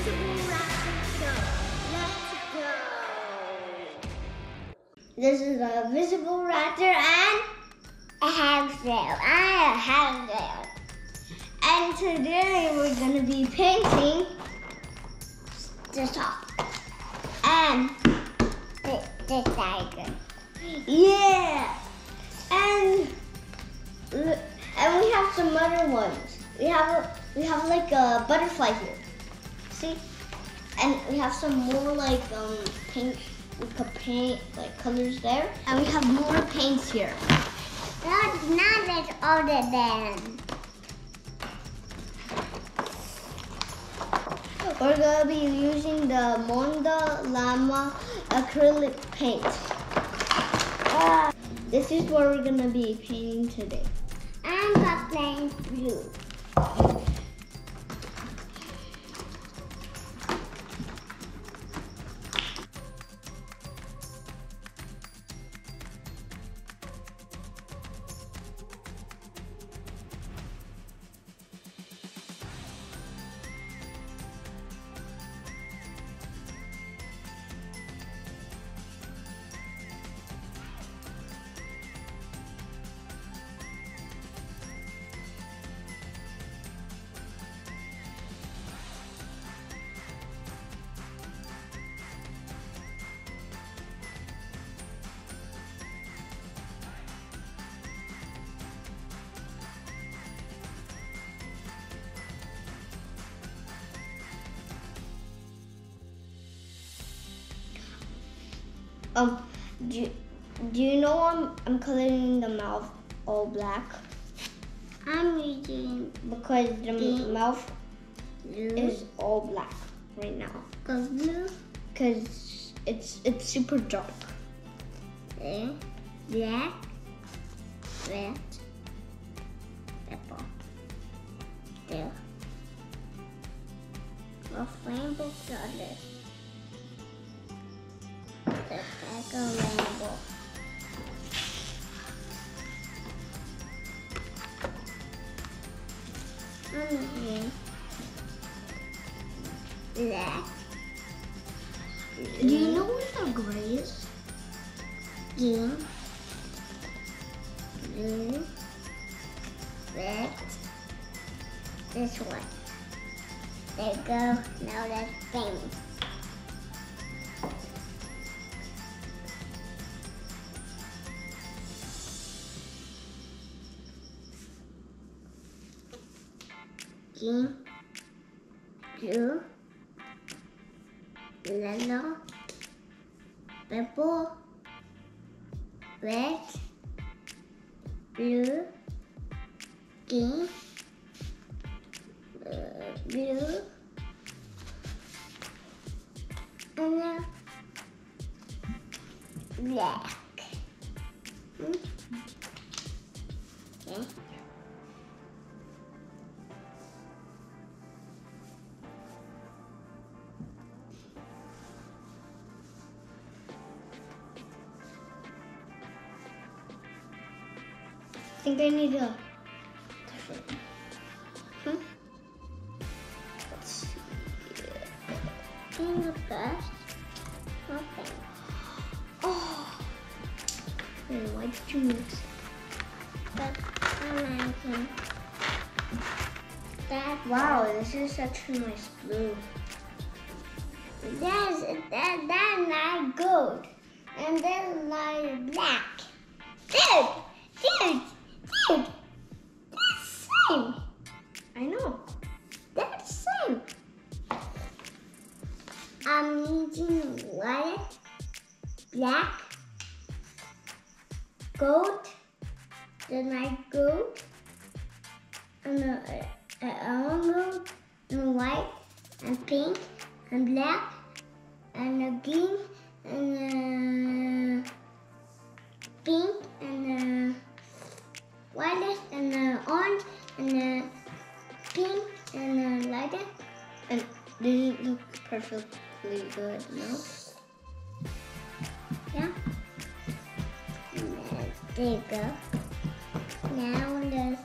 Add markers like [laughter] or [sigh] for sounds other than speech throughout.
This is Invisible Raptor and a hamster. I a hamster. And today we're gonna be painting the top and the, the tiger. Yeah. And and we have some other ones. We have a, we have like a butterfly here. See? And we have some more like um pink we could paint like colors there. And we have more paints here. Not not as older than. We're gonna be using the Mondo Llama acrylic paint. Uh, this is what we're gonna be painting today. I'm gonna paint blue. Um, do you, do you know I'm I'm coloring the mouth all black? I'm using because the Pink. mouth blue. is all black right now. Cause blue, Cause it's it's super dark. black, red, purple. There. A rainbow color. Back of rainbow. Using Do you know what the gray is? green, blue, red, this one. There you go. Now let's paint. Green, blue, yellow, purple, red, blue, green, uh, blue, and then black. Hmm? Think I need a different. Hmm? Let's see. In the first, nothing. Oh. Wait, why did you mix? American. That Wow, this is such a nice blue. That's that that's not good. And that's like black. Dude, pink, and black, and green, and pink, and uh, violet, and orange, and pink, and uh, lighter. And did it look perfectly good? No. Yeah. And there you go. Now the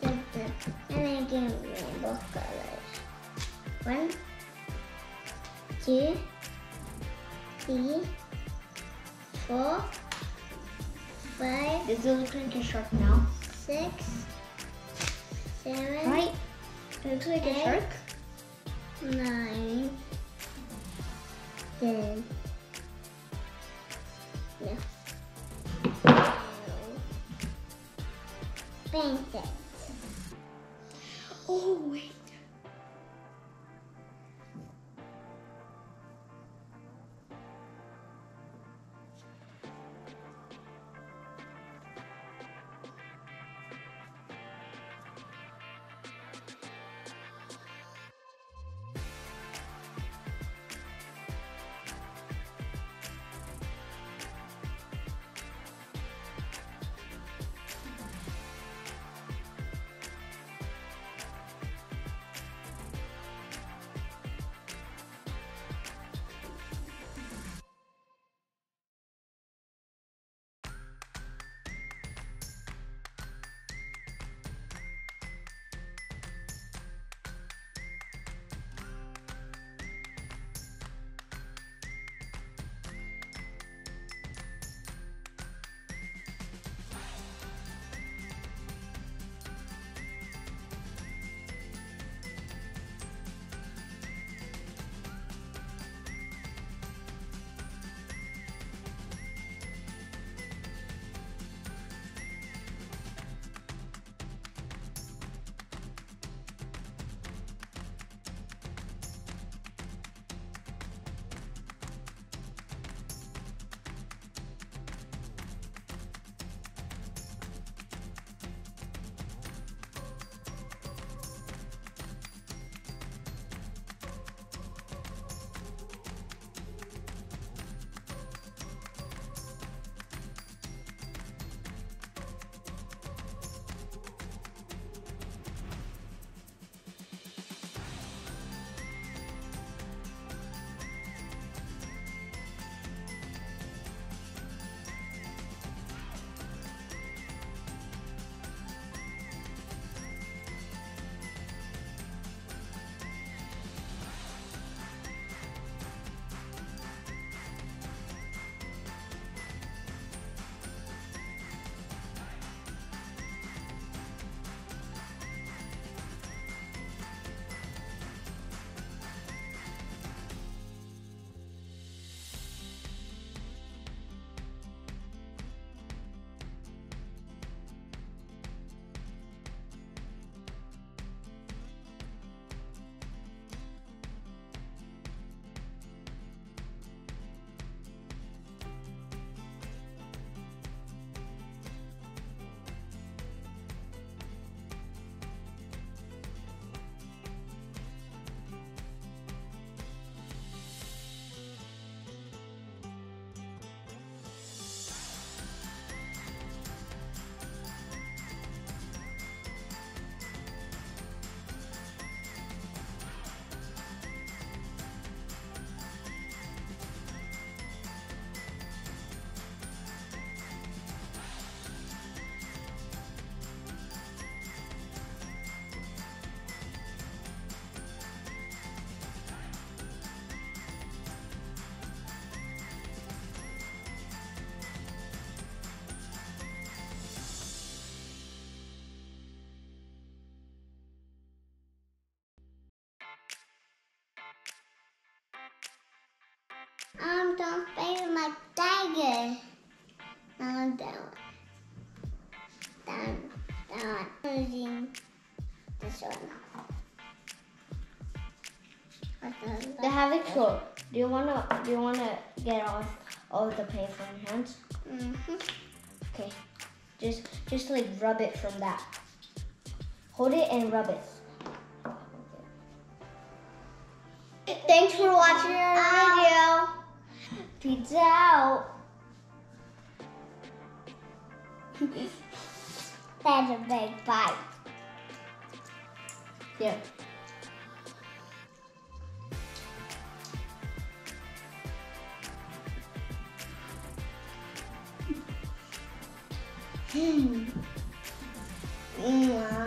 the, the and get rainbow colors. One, two, three, four, five, Does it look like a shark now? six, seven, Right? It looks like a shark. nine, ten. No. Paint it. Oh, wait. Um, don't play with my tiger. No, that one. That one. That one. I'm using this one. What's the- The Havoc's World. Do you wanna do you wanna get off all the paint from your hands? Mhm. Okay. Just just like rub it from that. Hold it and rub it. Thanks for watching our video. Pizza out. [laughs] That's a big bite. Yeah. Hmm. Mwah.